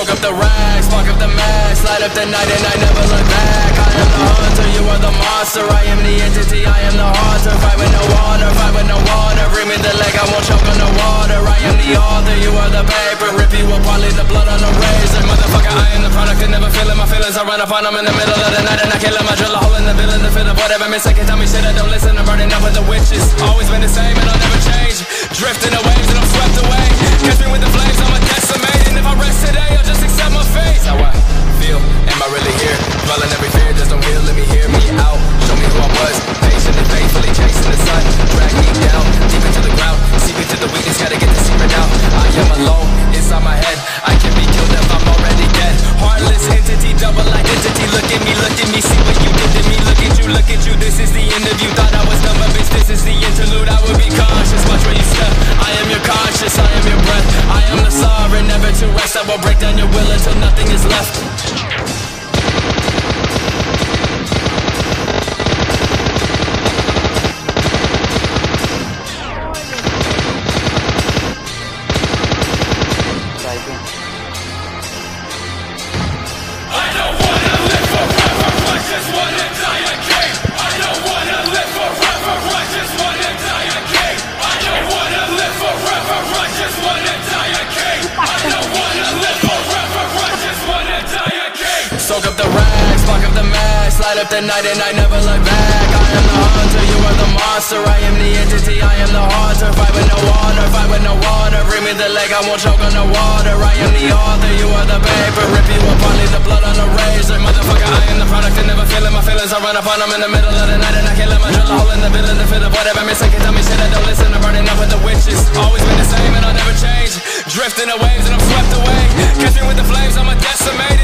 Soak up the rags, spark up the max. Light up the night and I never look back. I am the hunter, you are the monster. I am the entity, I am the haunter Fight with no water, fight with no water. Bring me the leg, I won't choke on the water. I am the author, you are the paper. Rip you apart, leave the blood on the razor. Motherfucker, I am the product, and never feeling my feelings. I run up on them in the middle of the night And I kill them, I drill a hole in the villain To fit up whatever mistake, tell me shit I don't listen. I'm burning up with the witches. Always been the same and I'll never change. Drifting the Dwelling every fear, just don't heal, let me hear me out. Show me who I was, patient and faithfully chasing the sun. Drag me down, deep into the ground. Seep into the weakness, gotta get the secret out. I am alone, inside my head. I can be killed if I'm already dead. Heartless entity, double identity. Look at me, look at me, see what you did to me. Look at you, look at you, this is the end of you. Thought I was done, bitch, this is the interlude facts Fuck up the max, light up the night and I never look back. I am the hunter, you are the monster. I am the entity, I am the haunter Fight with no honor, fight with no water. Bring me the leg, I won't choke on the water. I am the author, you are the paper. Rip you apart, leave the blood on the razor. Motherfucker, I am the product and never feeling my feelings. I run up on them in the middle of the night and I kill them I drill a hole in the villain to fill the void Every mistake can tell me shit, I don't listen. I'm burning up with the witches. Always been the same and I'll never change. Drifting the waves and I'm swept away. Catch me with the flames, I'ma decimate.